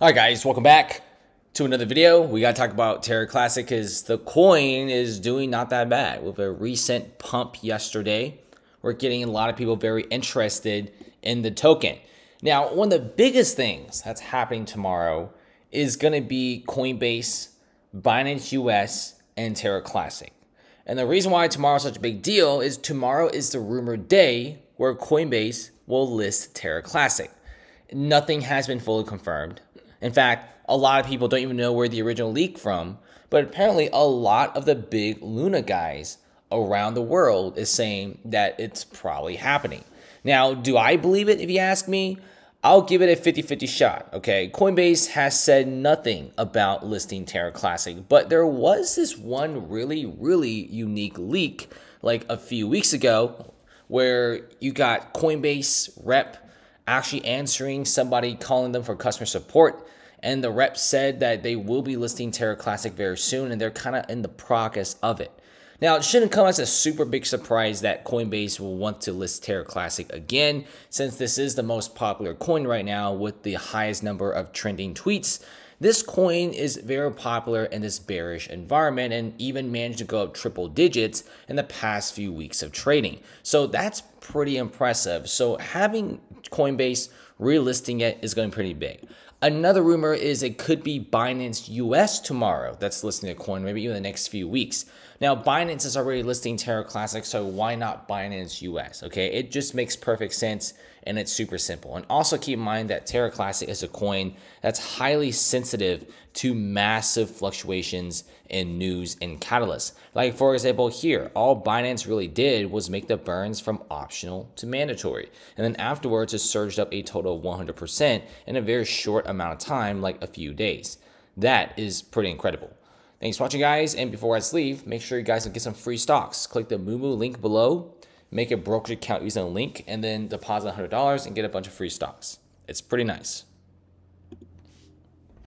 All right, guys, welcome back to another video. We got to talk about Terra Classic because the coin is doing not that bad with a recent pump yesterday. We're getting a lot of people very interested in the token. Now, one of the biggest things that's happening tomorrow is going to be Coinbase, Binance US, and Terra Classic. And the reason why tomorrow is such a big deal is tomorrow is the rumored day where Coinbase will list Terra Classic. Nothing has been fully confirmed. In fact, a lot of people don't even know where the original leak from, but apparently a lot of the big Luna guys around the world is saying that it's probably happening. Now, do I believe it if you ask me? I'll give it a 50-50 shot, okay? Coinbase has said nothing about listing Terra Classic, but there was this one really, really unique leak like a few weeks ago where you got Coinbase rep actually answering somebody calling them for customer support and the rep said that they will be listing Terra Classic very soon and they're kind of in the progress of it. Now, it shouldn't come as a super big surprise that Coinbase will want to list Terra Classic again, since this is the most popular coin right now with the highest number of trending tweets. This coin is very popular in this bearish environment and even managed to go up triple digits in the past few weeks of trading. So that's pretty impressive. So having Coinbase relisting it is going pretty big. Another rumor is it could be Binance US tomorrow that's listing a coin, maybe even the next few weeks. Now, Binance is already listing Terra Classic, so why not Binance US? Okay, it just makes perfect sense and it's super simple. And also keep in mind that Terra Classic is a coin that's highly sensitive to massive fluctuations in news and catalysts. Like, for example, here, all Binance really did was make the burns from optional to mandatory. And then afterwards, it surged up a total of 100% in a very short amount of time, like a few days. That is pretty incredible. Thanks for watching, guys. And before I leave, make sure you guys get some free stocks. Click the Moomoo link below, make a brokerage account using a link, and then deposit $100 and get a bunch of free stocks. It's pretty nice.